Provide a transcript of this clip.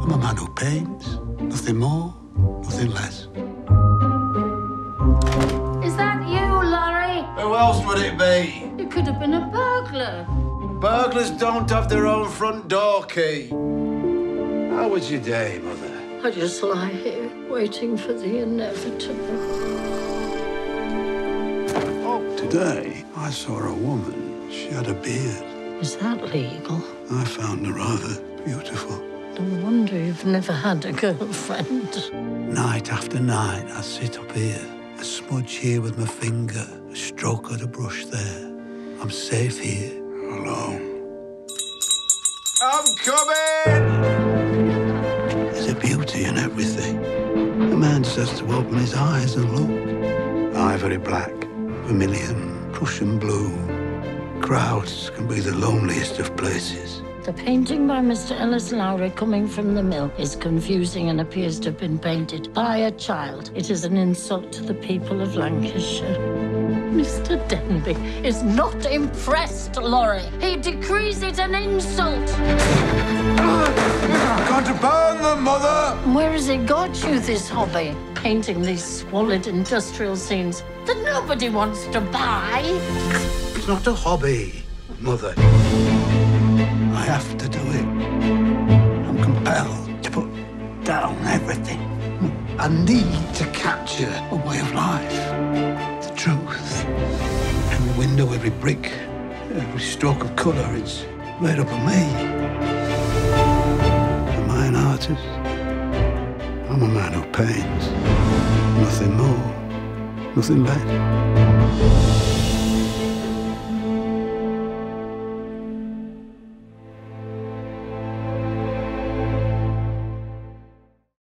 I'm a man who paints. Nothing more, nothing less. Is that you, Laurie? Who else would it be? You could have been a burglar. Burglars don't have their own front door key. How was your day, Mother? I just lie here waiting for the inevitable. Oh, Today, I saw a woman. She had a beard. Is that legal? I found her rather beautiful. No wonder you've never had a girlfriend. Night after night, I sit up here, a smudge here with my finger, a stroke of the brush there. I'm safe here, alone. I'm coming! There's a beauty in everything. A man just has to open his eyes and look. Ivory black, vermilion, Prussian blue. Crowds can be the loneliest of places. The painting by Mr. L.S. Lowry coming from the mill is confusing and appears to have been painted by a child. It is an insult to the people of Lancashire. Mr. Denby is not impressed, Laurie. He decrees it an insult. Got to burn them, Mother! Where has it got you, this hobby? Painting these squalid industrial scenes that nobody wants to buy. It's not a hobby, Mother. I have to do it. I'm compelled to put down everything. I need to capture a way of life, the truth. Every window, every brick, every stroke of colour, it's made up of me. Am I an artist? I'm a man who paints. Nothing more, nothing less.